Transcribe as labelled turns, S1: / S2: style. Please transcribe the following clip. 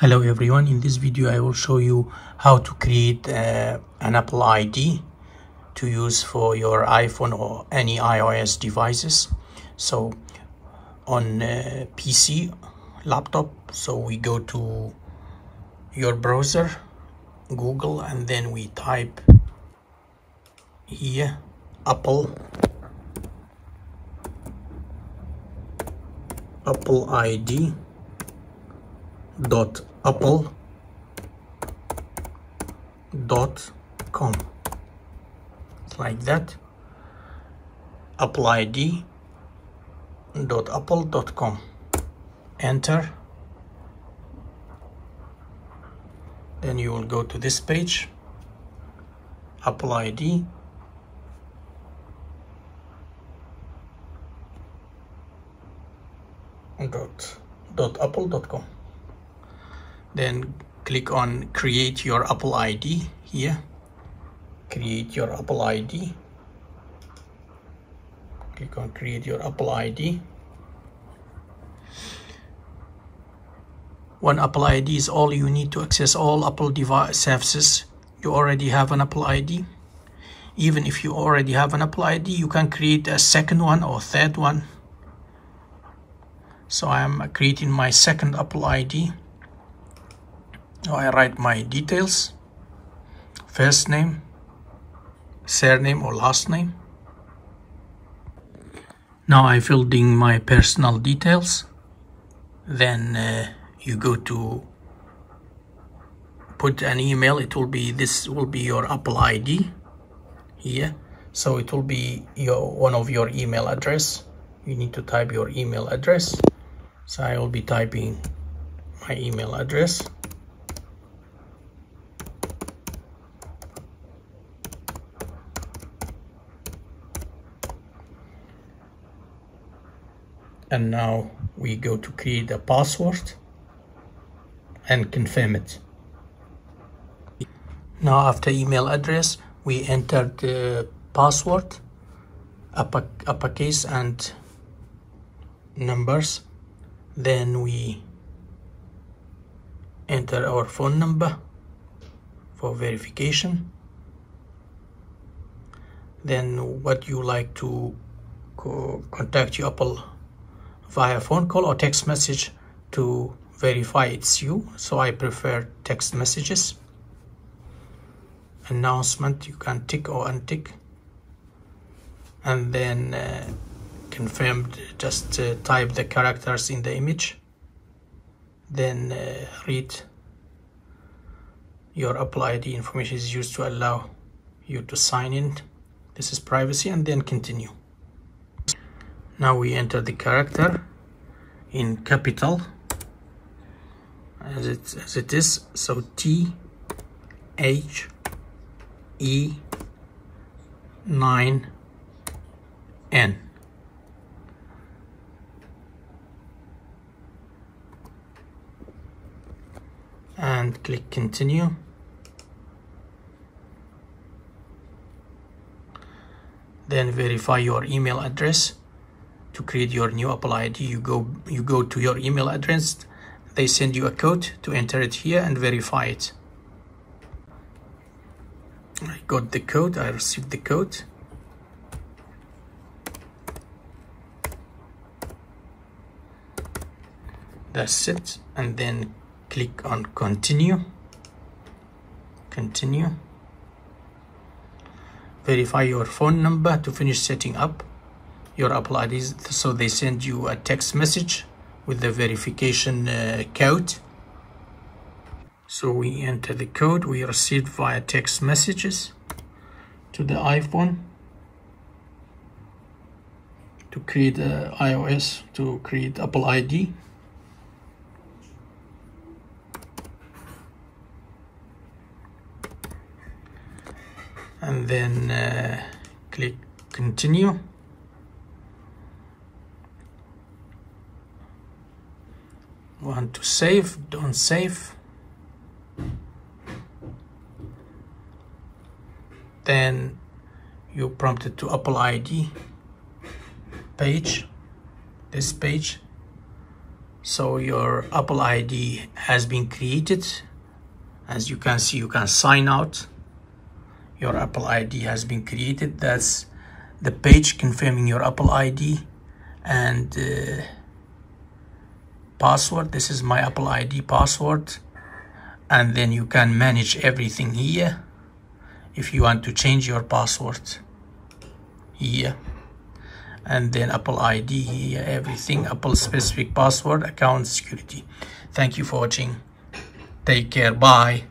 S1: Hello everyone, in this video I will show you how to create uh, an Apple ID to use for your iPhone or any iOS devices. So on uh, PC, laptop, so we go to your browser, Google, and then we type here Apple Apple ID dot apple dot com. Like that. Apple id dot apple dot com. Enter. Then you will go to this page. Apple id dot dot apple dot com then click on create your Apple ID here. Create your Apple ID click on create your Apple ID one Apple ID is all you need to access all Apple device services you already have an Apple ID even if you already have an Apple ID you can create a second one or third one. So I'm creating my second Apple ID I write my details. First name surname or last name. Now I filled in my personal details. Then uh, you go to put an email. It will be this will be your Apple ID here. So it will be your one of your email address. You need to type your email address. So I will be typing my email address and now we go to create a password and confirm it. Now after email address we enter the password upper, uppercase and numbers. Then we enter our phone number for verification. Then what you like to contact your apple via phone call or text message to verify it's you. So I prefer text messages. Announcement you can tick or untick. And then uh, confirmed just uh, type the characters in the image. Then uh, read. Your Apple ID information is used to allow you to sign in. This is privacy and then continue now we enter the character in capital. As it as it is so T H E 9 N. And click continue. Then verify your email address to create your new Apple ID, you go you go to your email address. They send you a code to enter it here and verify it. I got the code. I received the code. That's it. And then click on continue. Continue. Verify your phone number to finish setting up your Apple ID. So they send you a text message with the verification uh, code. So we enter the code we received via text messages to the iPhone to create iOS, to create Apple ID. And then uh, click continue. Want to save don't save. Then you prompted to Apple ID page this page. So your apple id has been created. As you can see you can sign out. Your apple id has been created. That's the page confirming your apple id and uh, password. This is my apple id password. And then you can manage everything here if you want to change your password here. And then apple id here everything apple specific password account security. Thank you for watching. Take care. Bye